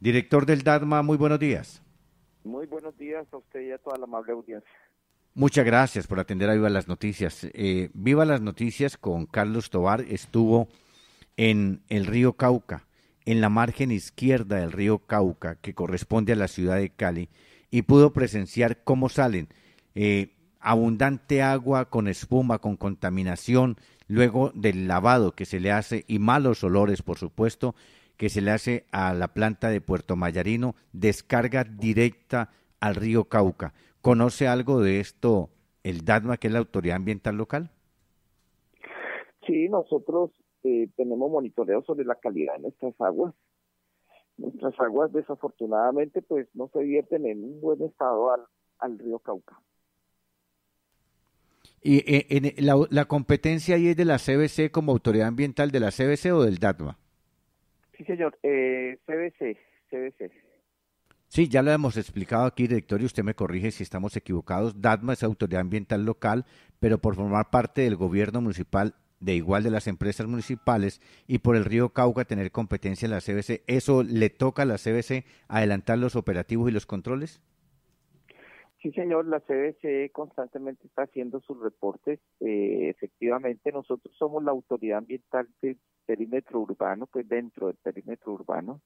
Director del DADMA, muy buenos días. Muy buenos días a usted y a toda la amable audiencia. Muchas gracias por atender a Viva las Noticias. Eh, Viva las Noticias con Carlos Tobar estuvo en el río Cauca, en la margen izquierda del río Cauca, que corresponde a la ciudad de Cali, y pudo presenciar cómo salen eh, abundante agua con espuma, con contaminación, luego del lavado que se le hace y malos olores, por supuesto, que se le hace a la planta de Puerto Mayarino, descarga directa al río Cauca. ¿Conoce algo de esto el DADMA, que es la autoridad ambiental local? Sí, nosotros eh, tenemos monitoreo sobre la calidad de nuestras aguas. Nuestras aguas desafortunadamente pues no se vierten en un buen estado al, río Cauca. ¿Y eh, en, la, competencia ahí es de la CBC como autoridad ambiental de la CBC o del DATMA? Sí, señor, eh, CBC. Sí, ya lo hemos explicado aquí, director, y usted me corrige si estamos equivocados. DATMA es autoridad ambiental local, pero por formar parte del gobierno municipal de igual de las empresas municipales y por el río Cauca tener competencia en la CBC, ¿eso le toca a la CBC adelantar los operativos y los controles? Sí, señor, la CBC constantemente está haciendo sus reportes. Eh, efectivamente, nosotros somos la autoridad ambiental del perímetro urbano, pues dentro del perímetro urbano,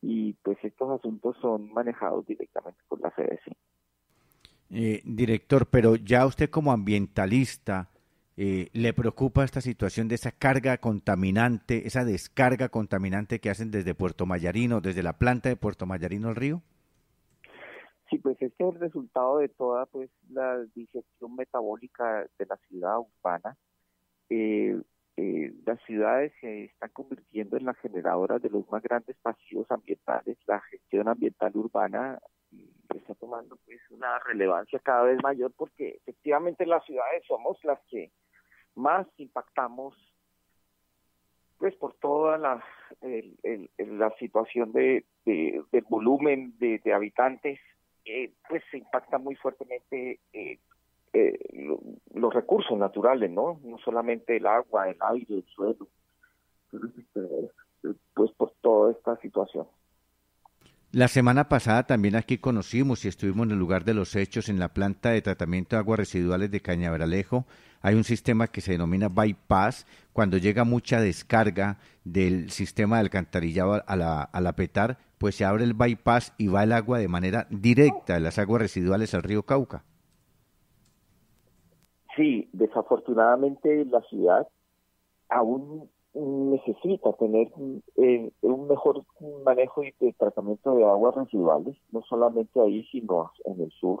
y pues estos asuntos son manejados directamente por la CBC. Eh, director, pero ya usted como ambientalista, eh, ¿Le preocupa esta situación de esa carga contaminante, esa descarga contaminante que hacen desde Puerto Mayarino, desde la planta de Puerto Mayarino al río? Sí, pues este es el resultado de toda pues la digestión metabólica de la ciudad urbana. Eh, eh, las ciudades se están convirtiendo en las generadoras de los más grandes pasivos ambientales. La gestión ambiental urbana está tomando pues una relevancia cada vez mayor porque efectivamente las ciudades somos las que más impactamos pues por toda la, la situación de, del volumen de, habitantes, eh, pues se impacta muy fuertemente eh, eh, los recursos naturales, ¿no? No solamente el agua, el aire, el suelo, pues por toda esta situación. La semana pasada también aquí conocimos y estuvimos en el lugar de los hechos en la planta de tratamiento de aguas residuales de Cañaveralejo. Hay un sistema que se denomina bypass. Cuando llega mucha descarga del sistema de alcantarillado a la, a la petar, pues se abre el bypass y va el agua de manera directa de las aguas residuales al río Cauca. Sí, desafortunadamente la ciudad aún necesita tener eh, un mejor manejo y de tratamiento de aguas residuales, no solamente ahí, sino en el sur.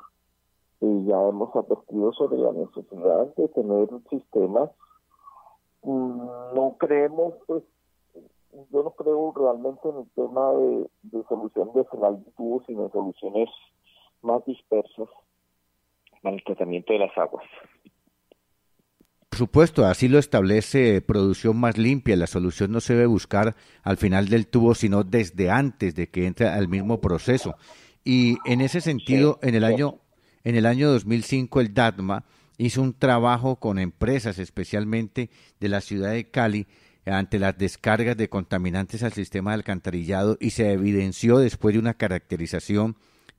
y ya hemos advertido sobre la necesidad de tener un sistema. Mm, no creemos, pues, yo no creo realmente en el tema de, de solución de final de tubo, sino en soluciones más dispersas para el tratamiento de las aguas supuesto, así lo establece producción más limpia. La solución no se debe buscar al final del tubo, sino desde antes de que entre al mismo proceso. Y en ese sentido, en el año en el año 2005 el DATMA hizo un trabajo con empresas, especialmente de la ciudad de Cali, ante las descargas de contaminantes al sistema de alcantarillado y se evidenció después de una caracterización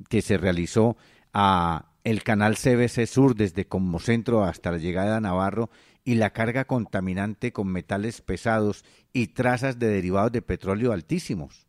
que se realizó a el canal CBC Sur desde como centro hasta la llegada a Navarro y la carga contaminante con metales pesados y trazas de derivados de petróleo altísimos.